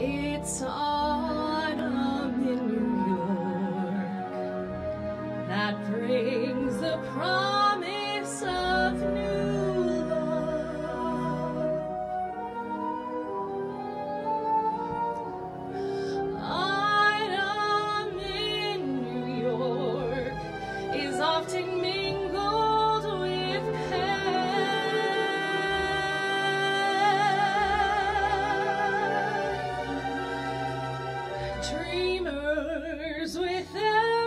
It's autumn in New York that brings the promise of new love. Autumn in New York is often dreamers without